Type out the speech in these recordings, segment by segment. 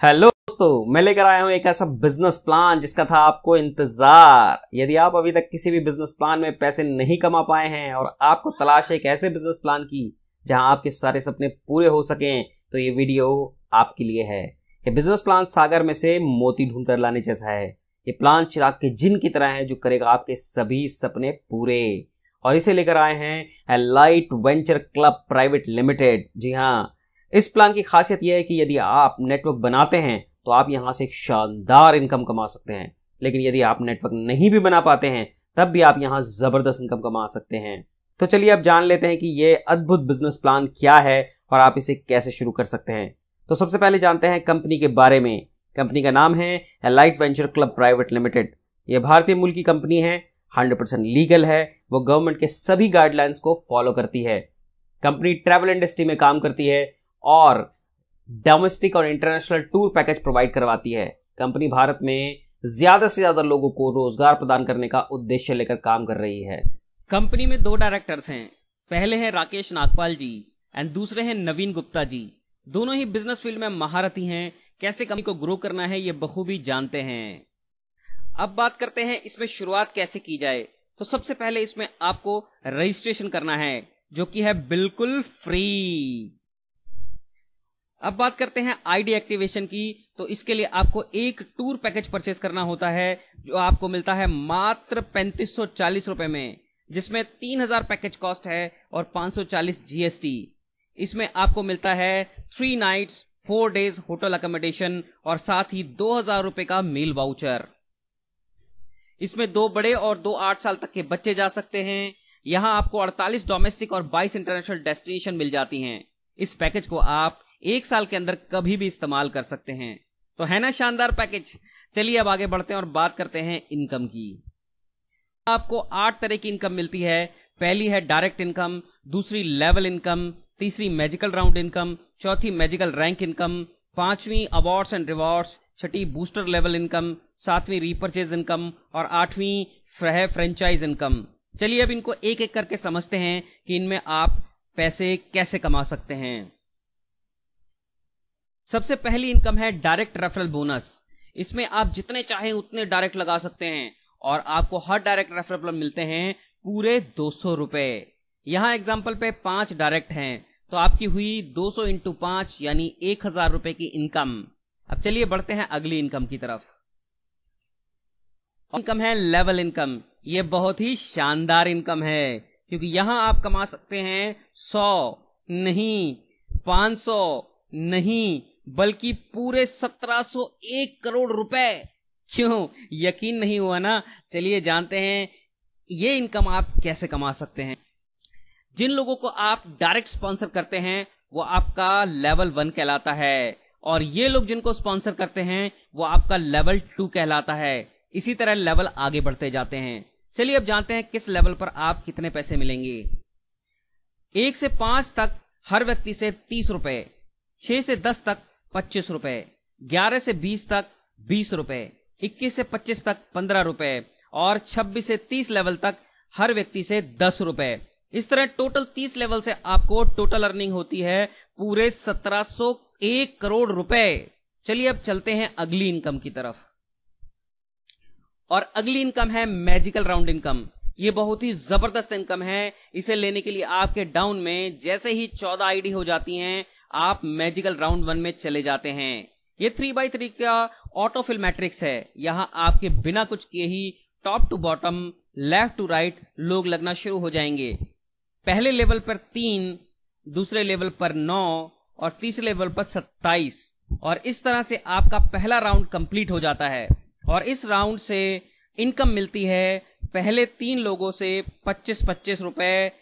Hello दोस्तों, मैं लेकर आया हूँ एक ऐसा बिज़नेस प्लान जिसका था आपको इंतज़ार। यदि आप अभी तक किसी भी बिज़नेस प्लान में पैसे नहीं कमा पाए हैं और आपको तलाश है एक ऐसे बिज़नेस प्लान की जहाँ आपके सारे सपने पूरे हो सकें तो ये वीडियो आपके लिए है। ये बिज़नेस प्लान सागर में से मोती ढूंढ कर लाने जैसा है। ये प्लान चिराग के जिन की तरह है जो करेगा आपके सभी सपने पूरे। और इसे लेकर आए हैं Light Venture Club Private Limited जी हाँ इस प्लान की खासियत यह है कि यदि आप नेटवर्क बनाते हैं तो आप यहाँ से एक शानदार इनकम कमा सकते हैं। लेकिन यदि आप नेटवर्क नहीं भी बना पाते हैं, तब भी आप यहाँ ज़बरदस्त इनकम कमा सकते हैं। तो चलिए अब जान लेते हैं कि यह अद्भुत बिज़नेस प्लान क्या है और आप इसे कैसे शुरू कर सकते हैं। तो सबसे पहले जानते हैं कंपनी के बारे में। कंपनी का नाम है Light Venture Club Private Limited यह भारतीय मूल की कंपनी है हंड्रेड परसेंट लीगल है, वो गवर्नमेंट के सभी गाइडलाइंस को फॉलो करती है। कंपनी ट्रैवल इंडस्ट्री में काम करती है और डोमेस्टिक और इंटरनेशनल टूर पैकेज प्रोवाइड करवाती है। कंपनी भारत में ज़्यादा से ज़्यादा लोगों को रोज़गार प्रदान करने का उद्देश्य लेकर काम कर रही है। कंपनी में दो डायरेक्टर्स हैं। पहले हैं राकेश नागपाल जी एंड दूसरे हैं नवीन गुप्ता जी। दोनों ही बिज़नेस फ़ील्ड में महारथी हैं। कैसे कंपनी को ग्रो करना है ये बखूबी जानते हैं। अब बात करते हैं इसमें शुरुआत कैसे की जाए। तो सबसे पहले इसमें आपको रजिस्ट्रेशन करना है, जो कि है बिल्कुल फ्री अब बात करते हैं आईडी एक्टिवेशन की। तो इसके लिए आपको एक टूर पैकेज परचेस करना होता है, जो आपको मिलता है मात्र पैंतीस रुपए में, जिसमें तीन हज़ार पैकेज कॉस्ट है और पाँच सौ चालीस जीएसटी इसमें आपको मिलता है three nights four days hotel accommodation और साथ ही दो हज़ार रुपए का मील वाउचर इसमें दो बड़े और दो आठ साल तक के बच्चे जा सकते हैं। यहाँ आपको 48 डोमेस्टिक और 22 इंटरनेशनल डेस्टिनेशन मिल जाती हैं। इस पैकेज को आप एक साल के अंदर कभी भी इस्तेमाल कर सकते हैं। तो है ना शानदार पैकेज? चलिए अब आगे बढ़ते हैं और बात करते हैं इनकम की। आपको आठ तरह की इनकम मिलती है। पहली है डायरेक्ट इनकम, दूसरी लेवल इनकम, तीसरी मैजिकल राउंड इनकम, चौथी मैजिकल रैंक इनकम, पांचवी अवार्ड्स एंड रिवॉर्ड्स, छठी बूस्टर लेवल इनकम, सातवीं रीपर्चेज इनकम और आठवीं फ्रह फ्रेंचाइज इनकम। चलिए अब इनको एक एक करके समझते हैं कि इनमें आप पैसे कैसे कमा सकते हैं। सबसे पहली इनकम है डायरेक्ट रेफरल बोनस। इसमें आप जितने चाहें उतने डायरेक्ट लगा सकते हैं और आपको हर डायरेक्ट रेफरल मिलते हैं पूरे दो सौ रुपए। यहाँ एग्ज़ाम्पल पे पाँच डायरेक्ट हैं तो आपकी हुई 200 सौ इंटू पाँच यानी एक हज़ार रुपए की इनकम। अब चलिए बढ़ते हैं अगली इनकम की तरफ़। इनकम है लेवल इनकम। ये बहुत ही शानदार इनकम है, क्योंकि यहाँ आप कमा सकते हैं सौ, नहीं, पाँच सौ, नहीं बल्कि पूरे 1701 करोड़ रुपए। क्यों? यकीन नहीं हुआ ना? चलिए जानते हैं, ये इनकम आप कैसे कमा सकते हैं? जिन लोगों को आप डायरेक्ट स्पॉन्सर करते हैं, वो आपका लेवल वन कहलाता है। और ये लोग जिनको स्पॉन्सर करते हैं, वो आपका लेवल टू कहलाता है। इसी तरह लेवल आगे बढ़ते जाते हैं। चलिए अब जानते हैं किस लेवल पर आप कितने पैसे मिलेंगे। एक से पाँच तक हर व्यक्ति से तीस रुपए, छह से दस तक पच्चीस रुपए, ग्यारह से बीस तक बीस रुपए, इक्कीस से पच्चीस तक पंद्रह रुपए और छब्बीस से तीस लेवल तक हर व्यक्ति से दस रुपए। इस तरह टोटल तीस लेवल से आपको टोटल अर्निंग होती है पूरे सत्रह सो एक करोड़ रुपए। चलिए अब चलते हैं अगली इनकम की तरफ़। और अगली इनकम है मैजिकल राउंड इनकम। ये बहुत ही ज़बरदस्त इनकम है। इसे लेने के लिए आपके डाउन में जैसे ही चौदह आईडी हो जाती हैं आप मैजिकल राउंड वन में चले जाते हैं। ये थ्री बाई थ्री का ऑटोफिल मैट्रिक्स है। यहाँ आपके बिना कुछ किए ही top to bottom left to right लोग लगना शुरू हो जाएँगे। पहले लेवल पर तीन, दूसरे लेवल पर नौ और तीसरे लेवल पर सत्ताईस। और इस तरह से आपका पहला राउंड कंप्लीट हो जाता है। और इस राउंड से इनकम मिलती है। पहले तीन लोगों से पच्चीस पच्चीस रुपए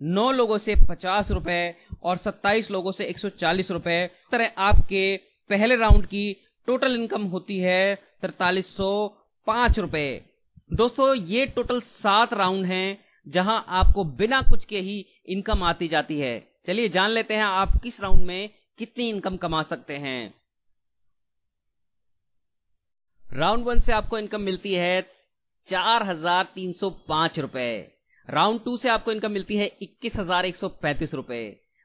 नौ लोगों से पचास रुपए और सत्ताईस लोगों से एक सौ चालीस रुपए। तरह आपके पहले राउंड की टोटल इनकम होती है तैतालीस सौ पाँच रुपए। दोस्तों, ये टोटल सात राउंड हैं जहाँ आपको बिना कुछ के ही इनकम आती जाती है। चलिए जान लेते हैं आप किस राउंड में कितनी इनकम कमा सकते हैं। राउंड वन से आपको इनकम मिलती है चार हज़ार तीन सौ पाँच रुपए। राउंड टू से आपको इनकम मिलती है इक्कीस हज़ार एक सौ पैंतीस रुपए।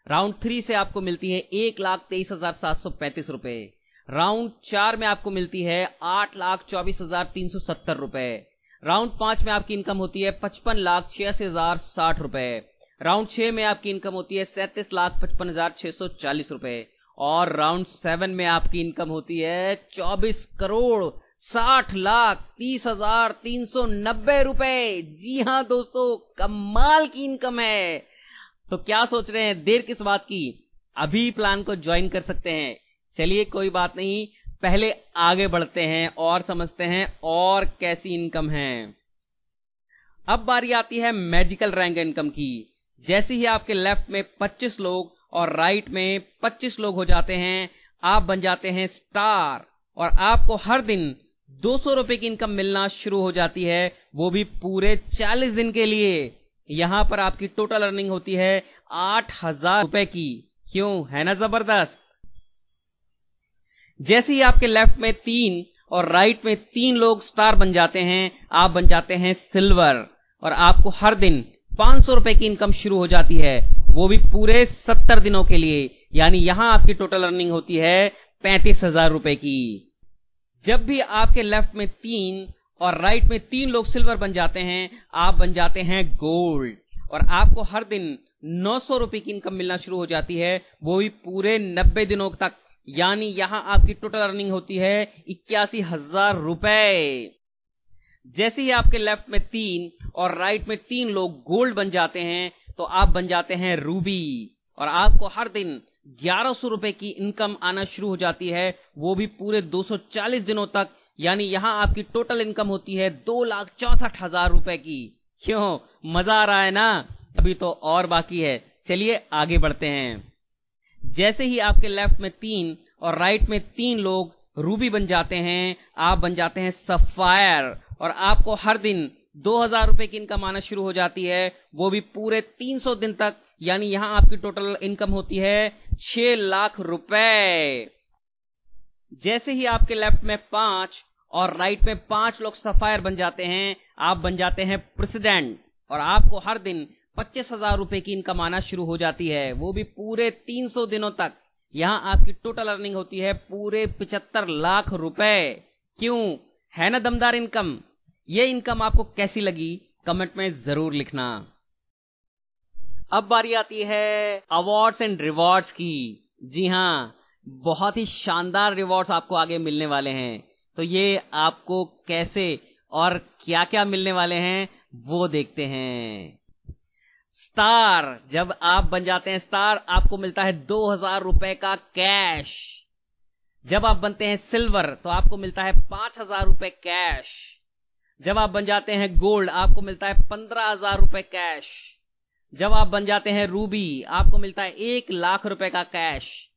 राउंड थ्री से आपको मिलती है एक लाख तेईस हज़ार सात सौ पैंतीस रुपए। राउंड चार में आपको मिलती है आठ लाख चौबीस हज़ार तीन सौ सत्तर रुपए। राउंड पाँच में आपकी इनकम होती है पचपन लाख छियासी हज़ार साठ रुपए। राउंड छह में आपकी इनकम होती है सैंतीस लाख पचपन हज़ार छह सौ चालीस रुपए। और राउंड सेवन में आपकी इनकम होती है चौबीस करोड़ साठ लाख तीस हज़ार तीन सौ नब्बे रुपए। जी हाँ दोस्तों, कमाल की इनकम है। तो क्या सोच रहे हैं? देर किस बात की? अभी प्लान को ज्वाइन कर सकते हैं। चलिए, कोई बात नहीं। पहले आगे बढ़ते हैं और समझते हैं और कैसी इनकम है। अब बारी आती है मैजिकल रैंक इनकम की। जैसे ही आपके लेफ़्ट में 25 लोग और राइट में 25 लोग हो जाते हैं, आप बन जाते हैं स्टार और आपको हर दिन दो सौ रुपए की इनकम मिलना शुरू हो जाती है, वो भी पूरे 40 दिन के लिए। यहाँ पर आपकी टोटल अर्निंग होती है आठ हज़ार रुपए की। क्यों? है ना ज़बरदस्त? जैसे ही आपके लेफ़्ट में तीन और राइट में तीन लोग स्टार बन जाते हैं, आप बन जाते हैं सिल्वर और आपको हर दिन पाँच सौ रुपए की इनकम शुरू हो जाती है, वो भी पूरे सत्तर दिनों के लिए। यानी यहाँ आपकी टोटल अर्निंग होती है पैंतीस हज़ार रुपए की। जब भी आपके लेफ़्ट में तीन और राइट में तीन लोग सिल्वर बन जाते हैं, आप बन जाते हैं गोल्ड और आपको हर दिन नौ सौ रुपए की इनकम मिलना शुरू हो जाती है। वो भी पूरे नब्बे दिनों तक। यानी यहाँ आपकी टोटल अर्निंग होती है इक्यासी हज़ार रुपए। जैसे ही आपके लेफ़्ट में तीन और राइट में तीन लोग गोल्ड बन जाते हैं तो आप बन जाते हैं रूबी और आपको हर दिन ग्यारह सौ रुपए की इनकम आना शुरू हो जाती है। वो भी पूरे 240 दिनों तक। यानी यहाँ आपकी टोटल इनकम होती है दो लाख चौसठ हज़ार रुपए की। क्यों? मज़ा आ रहा है ना? अभी तो और बाकी है। चलिए आगे बढ़ते हैं। जैसे ही आपके लेफ़्ट में तीन और राइट में तीन लोग रूबी बन जाते हैं, आप बन जाते हैं सफायर। और आपको हर दिन दो हज़ार रुपए की इनकम आना शुरू हो जाती है। वो भी पूरे तीन सौ दिन तक यानी यहाँ आपकी टोटल इनकम होती है छह लाख रुपए। जैसे ही आपके लेफ़्ट में पाँच और राइट में पाँच लोग सफायर बन जाते हैं, आप बन जाते हैं प्रेसिडेंट और आपको हर दिन पच्चीस हज़ार रुपए की इनकम आना शुरू हो जाती है। वो भी पूरे तीन सौ दिनों तक। यहाँ आपकी टोटल अर्निंग होती है पूरे पिचहत्तर लाख रुपए। क्यों? है ना दमदार इनकम ये इनकम आपको कैसी लगी? कमेंट में ज़रूर लिखना। अब बारी आती है अवार्ड्स एंड रिवॉर्ड्स की। जी हाँ बहुत ही शानदार रिवॉर्ड्स आपको आगे मिलने वाले हैं। तो ये आपको कैसे और क्या क्या मिलने वाले हैं, वो देखते हैं। स्टार जब आप बन जाते हैं स्टार आपको मिलता है दो हज़ार रुपए का कैश जब आप बनते हैं सिल्वर तो आपको मिलता है पाँच हज़ार रुपए कैश जब आप बन जाते हैं गोल्ड आपको मिलता है पंद्रह हज़ार रुपए कैश जब आप बन जाते हैं रूबी, आपको मिलता है एक लाख रुपए का कैश।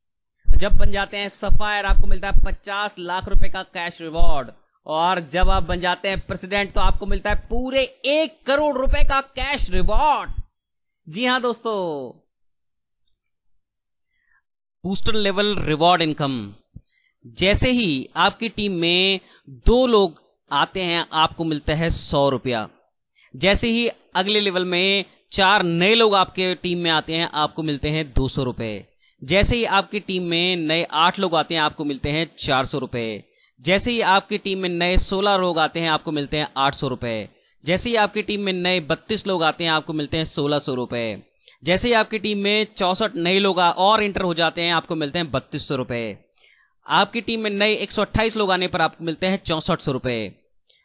जब बन जाते हैं सफायर, आपको मिलता है पचास लाख रुपए का कैश रिवॉर्ड। और जब आप बन जाते हैं प्रेसिडेंट तो आपको मिलता है पूरे एक करोड़ रुपए का कैश रिवॉर्ड। जी हाँ दोस्तों। Booster level reward income. जैसे ही आपकी टीम में दो लोग आते हैं, आपको मिलता है सौ रुपया। जैसे ही अगले लेवल में चार नए लोग आपके टीम में आते हैं, आपको मिलते हैं दो सौ रुपए। जैसे ही आपकी टीम में नए आठ लोग आते हैं, आपको मिलते हैं चार सौ रुपए। जैसे ही आपकी टीम में नए सोलह लोग आते हैं, आपको मिलते हैं आठ सौ रुपए। जैसे ही आपकी टीम में नए बत्तीस लोग आते हैं, आपको मिलते हैं सोलह सौ रुपए। जैसे ही आपकी टीम में चौसठ नए लोग और इंटर हो जाते हैं, आपको मिलते हैं बत्तीस सौ रुपए। आपकी टीम में नए एक सौ अट्ठाईस लोग आने पर आपको मिलते हैं चौसठ सौ रुपए।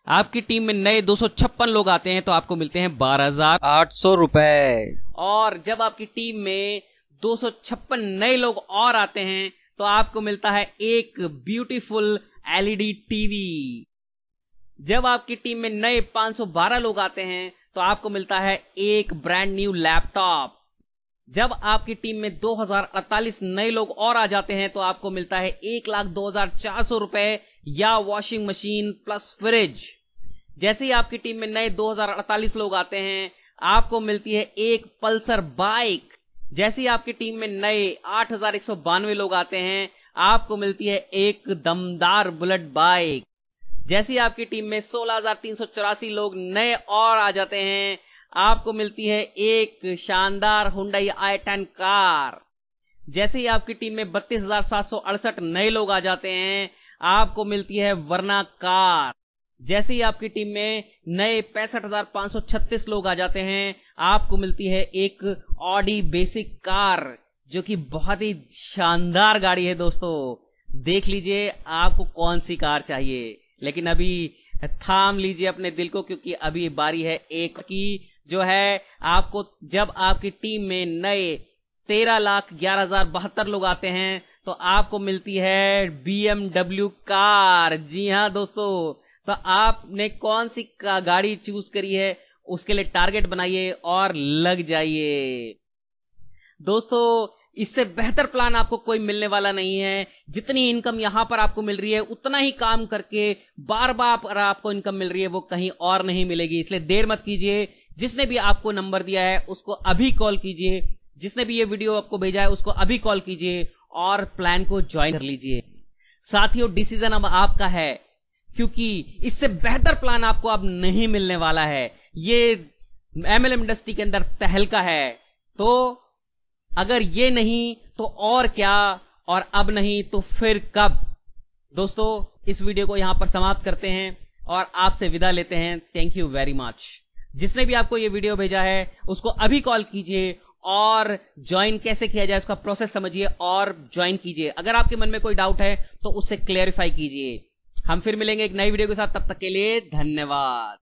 आपकी टीम में नए दो सौ छप्पन लोग आते हैं तो आपको मिलते हैं बारह हज़ार। आठ सौ रुपए। और जब आपकी टीम में दो सौ छप्पन नए लोग और आते हैं तो आपको मिलता है एक ब्यूटीफुल एलईडी टीवी। जब आपकी टीम में नए 512 लोग आते हैं तो आपको मिलता है एक ब्रांड न्यू लैपटॉप। जब आपकी टीम में दो हज़ार अड़तालीस नए लोग और आ जाते हैं तो आपको मिलता है एक लाख दो हज़ार चार सौ रुपए या वॉशिंग मशीन प्लस फ्रिज। जैसे ही आपकी टीम में नए दो हज़ार अड़तालीस लोग आते हैं, आपको मिलती है एक पल्सर बाइक। जैसे ही आपकी टीम में नए आठ हज़ार एक सौ बानवे लोग आते हैं, आपको मिलती है एक दमदार बुलेट बाइक। जैसी आपकी टीम में सोलह लोग नए और आ जाते हैं, आपको मिलती है एक शानदार हुंडई आई टेन कार। जैसे ही आपकी टीम में बत्तीस नए लोग आ जाते हैं, आपको मिलती है वरना कार। जैसे ही आपकी टीम में नए पैंसठ हज़ार पाँच सौ छत्तीस लोग आ जाते हैं, आपको मिलती है एक ऑडी बेसिक कार, जो कि बहुत ही शानदार गाड़ी है दोस्तों। देख लीजिए, आपको कौन सी कार चाहिए? लेकिन अभी थाम लीजिए अपने दिल को, क्योंकि अभी बारी है एक की, जो है आपको, जब आपकी टीम में नए तेरह लाख ग्यारह हज़ार बहत्तर लोग आते हैं तो आपको मिलती है बीएमडब्ल्यू कार। जी हाँ दोस्तों तो आपने कौन सी गाड़ी चूज़ करी है, उसके लिए टारगेट बनाइए और लग जाइए। दोस्तों, इससे बेहतर प्लान आपको कोई मिलने वाला नहीं है। जितनी इनकम यहाँ पर आपको मिल रही है, उतना ही काम करके बार बार आपको इनकम मिल रही है, वो कहीं और नहीं मिलेगी। इसलिए देर मत कीजिए। जिसने भी आपको नंबर दिया है, उसको अभी कॉल कीजिए। जिसने भी ये वीडियो आपको भेजा है, उसको अभी कॉल कीजिए और प्लान को ज्वाइन कर लीजिए। साथियों डिसीज़न अब आपका है। क्योंकि इससे बेहतर प्लान आपको अब नहीं मिलने वाला है। ये एमएलएम इंडस्ट्री के अंदर तहलका है। तो अगर ये नहीं तो और क्या? और अब नहीं तो फिर कब? दोस्तों, इस वीडियो को यहाँ पर समाप्त करते हैं और आपसे विदा लेते हैं। थैंक यू वेरी मच जिसने भी आपको ये वीडियो भेजा है, उसको अभी कॉल कीजिए और ज्वाइन कैसे किया जाए, उसका प्रोसेस समझिए और ज्वाइन कीजिए। अगर आपके मन में कोई डाउट है तो उससे क्लेरिफाई कीजिए। हम फिर मिलेंगे एक नई वीडियो के साथ तब तक के लिए धन्यवाद।